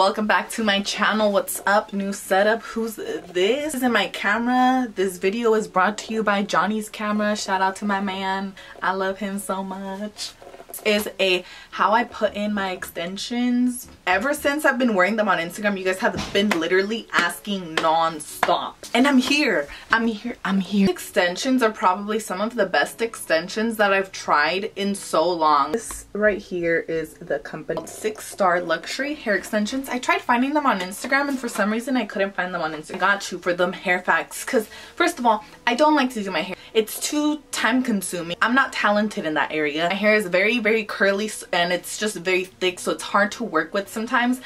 welcome back to my channel. What's up new setup? Who's this? Is in my camera. This video is brought to you by johnny's camera. Shout out to my man. I love him so much is a how I put in my extensions. Ever since I've been wearing them on Instagram, you guys have been literally asking non-stop. And I'm here. I'm here. I'm here. Extensions are probably some of the best extensions that I've tried in so long. This right here is the company Six Star Luxury Hair Extensions. I tried finding them on Instagram and for some reason I couldn't find them on Instagram. Got you for them hair facts because first of all, I don't like to do my hair. It's too time consuming. I'm not talented in that area. My hair is very, very curly and it's just very thick so it's hard to work with sometimes.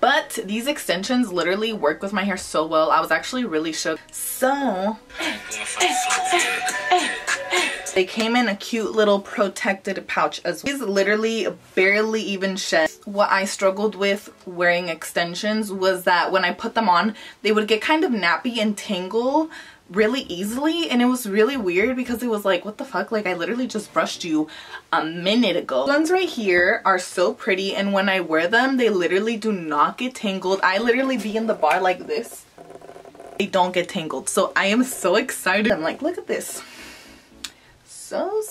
But these extensions literally work with my hair so well. I was actually really shook. So, they came in a cute little protected pouch as well. These literally barely even shed. What I struggled with wearing extensions was that when I put them on, they would get kind of nappy and tangle really easily and it was really weird because it was like what the fuck like I literally just brushed you a minute ago. The ones right here are so pretty and when I wear them they literally do not get tangled. I literally be in the bar like this. They don't get tangled so I am so excited. I'm like look at this. So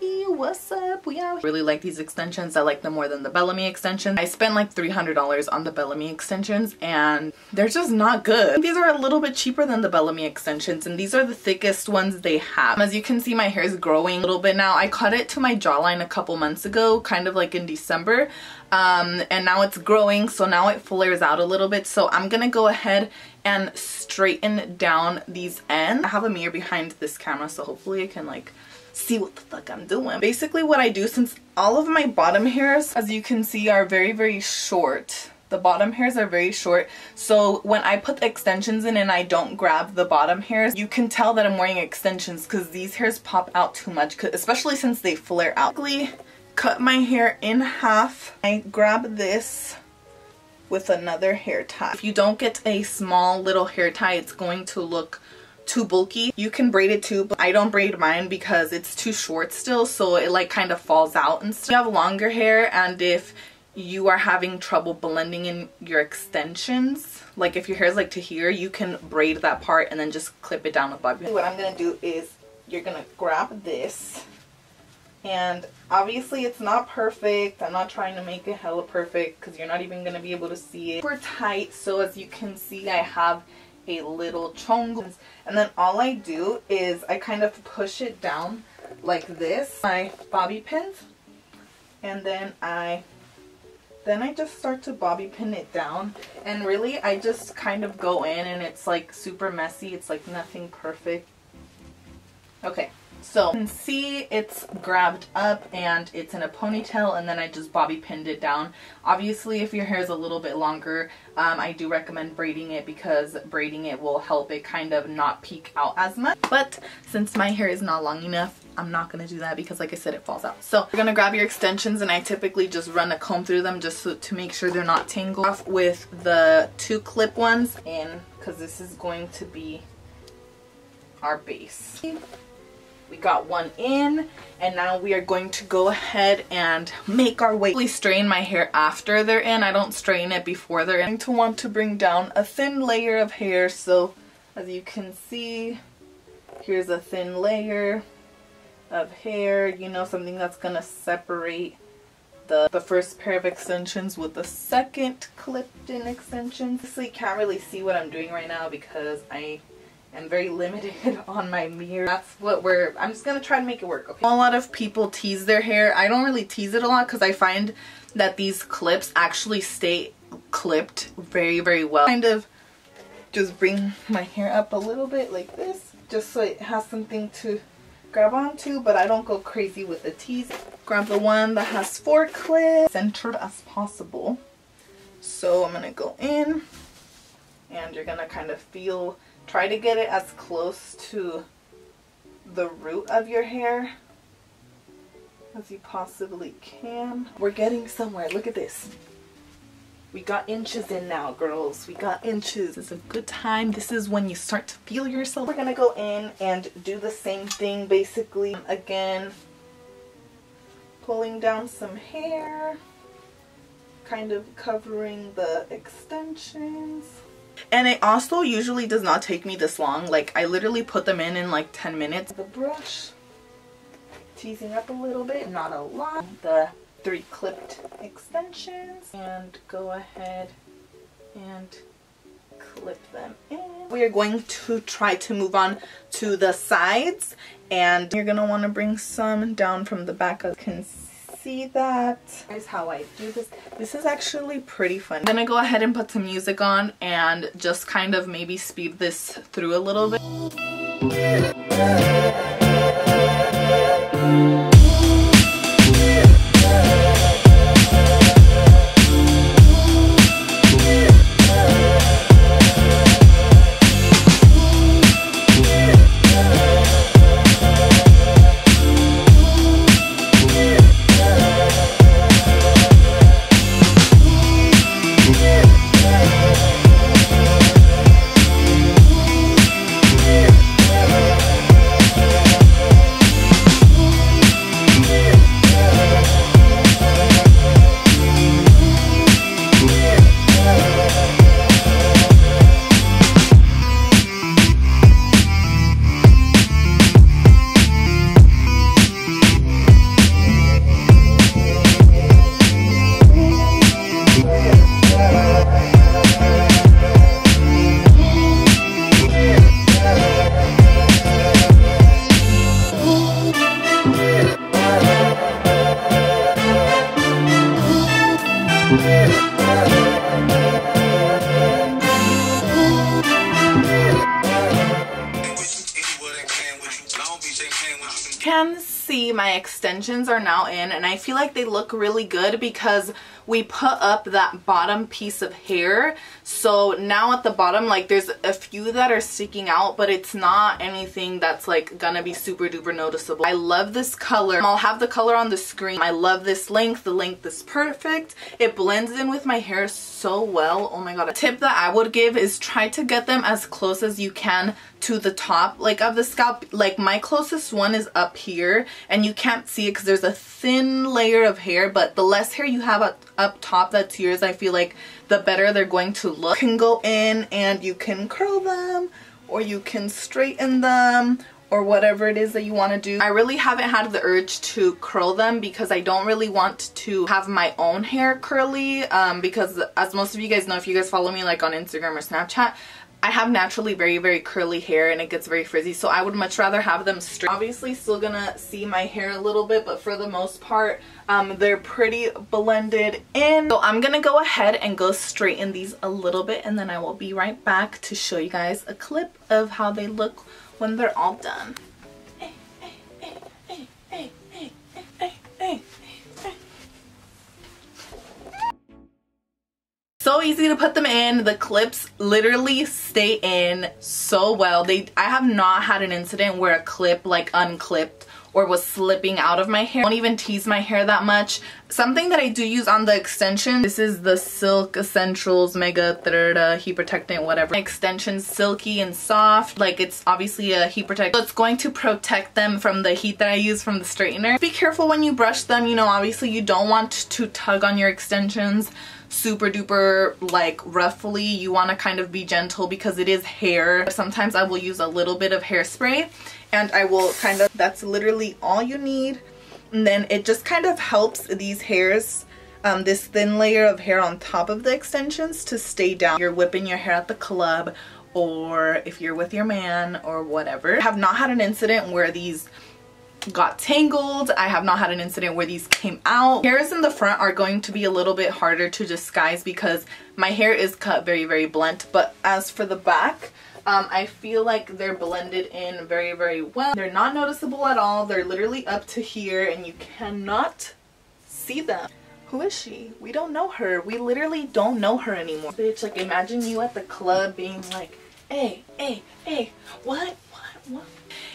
silky what's up? We out really like these extensions. I like them more than the Bellami extensions i spent like 300 dollars on the Bellami extensions and they're just not good. These are a little bit cheaper than the Bellami extensions and these are the thickest ones they have. As you can see my hair is growing a little bit now. I cut it to my jawline a couple months ago kind of like in december um, and now it's growing so now it flares out a little bit. So i'm gonna go ahead and straighten down these ends i have a mirror behind this camera so hopefully i can like see what the fuck I'm doing. Basically what I do since all of my bottom hairs as you can see are very very short the bottom hairs are very short so when I put extensions in and I don't grab the bottom hairs you can tell that I'm wearing extensions because these hairs pop out too much especially since they flare out. Cut my hair in half. I grab this with another hair tie. If you don't get a small little hair tie it's going to look too bulky. You can braid it too, but I don't braid mine because it's too short still, so it like kind of falls out and stuff. You have longer hair and if you are having trouble blending in your extensions, like if your hair is like to here, you can braid that part and then just clip it down bobby. What I'm to do is you're to grab this and obviously it's not perfect. I'm not trying to make it hella perfect because you're not even going to be able to see it. Super tight so as you can see I have a little chongo. And then all I do is I kind of push it down like this, my bobby pins. And then I then I just start to bobby pin it down and really I just kind of go in and it's like super messy it's like nothing perfect okay so you can see it's grabbed up and it's in a ponytail and then I just bobby pinned it down. Obviously if your hair is a little bit longer, um, I do recommend braiding it because braiding it will help it kind of not peek out as much. But since my hair is not long enough, I'm not going to do that because like I said, it falls out. So you're going to grab your extensions and I typically just run a comb through them just so, to make sure they're not tangled. Off with the two clip ones in because this is going to be our base. We got one in and now we are going to go ahead and make our way. I strain my hair after they're in. I don't strain it before they're in. I'm going to want to bring down a thin layer of hair. So as you can see, here's a thin layer of hair. You know, something that's going to separate the, the first pair of extensions with the second clipped in extensions. You can't really see what I'm doing right now because I am very limited on my mirror. That's what we're, I'm just gonna try to make it work, okay? A lot of people tease their hair. I don't really tease it a lot because I find that these clips actually stay clipped very, very well. Kind of just bring my hair up a little bit like this, just so it has something to grab onto, but I don't go crazy with the tease. Grab the one that has four clips, centered as possible. So I'm gonna go in and you're gonna kind of feel Try to get it as close to the root of your hair as you possibly can. We're getting somewhere. Look at this. We got inches in now, girls. We got inches. It's a good time. This is when you start to feel yourself. We're to go in and do the same thing, basically. Again, pulling down some hair kind of covering the extensions. And it also usually does not take me this long. Like I literally put them in in like 10 minutes. The brush, teasing up a little bit, not a lot. The three clipped extensions and go ahead and clip them in. We are going to try to move on to the sides and you're gonna want to bring some down from the back. of can see that. Here's how I do this. This is actually pretty fun. I'm gonna go ahead and put some music on and just kind of maybe speed this through a little bit. See my extensions are now in and I feel like they look really good because we put up that bottom piece of hair so now at the bottom like there's a few that are sticking out but it's not anything that's like gonna be super duper noticeable. I love this color. I'll have the color on the screen. I love this length. The length is perfect. It blends in with my hair so well. Oh my god. A tip that I would give is try to get them as close as you can to the top like of the scalp like my closest one is up here and you can't see it because there's a thin layer of hair but the less hair you have up, up top that's yours I feel like the better they're going to look you can go in and you can curl them or you can straighten them or whatever it is that you want to do. I really haven't had the urge to curl them because I don't really want to have my own hair curly um, because as most of you guys know if you guys follow me like on Instagram or Snapchat I have naturally very, very curly hair and it gets very frizzy, so I would much rather have them straight. Obviously, still gonna see my hair a little bit, but for the most part, um, they're pretty blended in. So I'm gonna go ahead and go straighten these a little bit, and then I will be right back to show you guys a clip of how they look when they're all done. So easy to put them in the clips literally stay in so well they i have not had an incident where a clip like unclipped or was slipping out of my hair. I don't even tease my hair that much. Something that I do use on the extension, this is the Silk Essentials Mega da, uh, Heat Protectant, whatever. Extension silky and soft, like it's obviously a heat protectant. So it's going to protect them from the heat that I use from the straightener. Be careful when you brush them, you know, obviously you don't want to tug on your extensions super duper like roughly. You want to kind of be gentle because it is hair. Sometimes I will use a little bit of hairspray and I will kind of that's literally all you need. And then it just kind of helps these hairs um, this thin layer of hair on top of the extensions to stay down. You're whipping your hair at the club or if you're with your man or whatever. I have not had an incident where these got tangled. I have not had an incident where these came out. Hairs in the front are going to be a little bit harder to disguise because my hair is cut very, very blunt. But as for the back, um, I feel like they're blended in very, very well. They're not noticeable at all. They're literally up to here and you cannot see them. Who is she? We don't know her. We literally don't know her anymore. Bitch, like imagine you at the club being like, hey, hey, hey, what, what, what?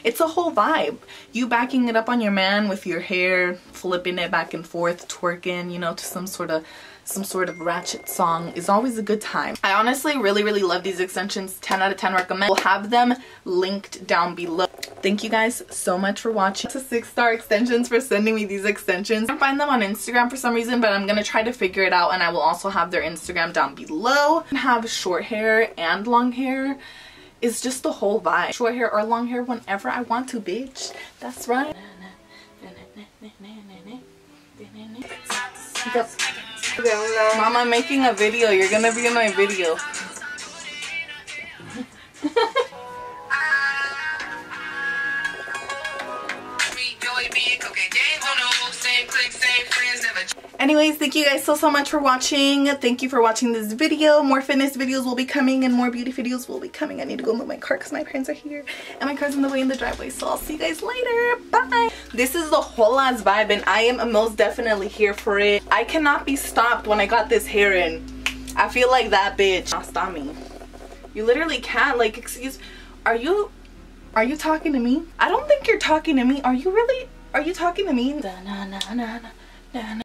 It's a whole vibe. You backing it up on your man with your hair, flipping it back and forth, twerking, you know, to some sort of some sort of ratchet song is always a good time. I honestly really, really love these extensions. 10 out of 10 recommend. We'll have them linked down below. Thank you guys so much for watching. To six star extensions for sending me these extensions. I find them on Instagram for some reason, but I'm gonna try to figure it out and I will also have their Instagram down below. Have short hair and long hair is just the whole vibe. Short hair or long hair whenever I want to, bitch. That's right. Mama, I'm making a video. You're gonna be in my video. Anyways, thank you guys so, so much for watching. Thank you for watching this video. More fitness videos will be coming and more beauty videos will be coming. I need to go move my car because my parents are here and my car's in the way in the driveway. So I'll see you guys later. Bye. This is the whole ass vibe and I am most definitely here for it. I cannot be stopped when I got this hair in. I feel like that bitch. Not stop me. You literally can't. Like, excuse, are you, are you talking to me? I don't think you're talking to me. Are you really, are you talking to me? Da, na, na, na, na, na.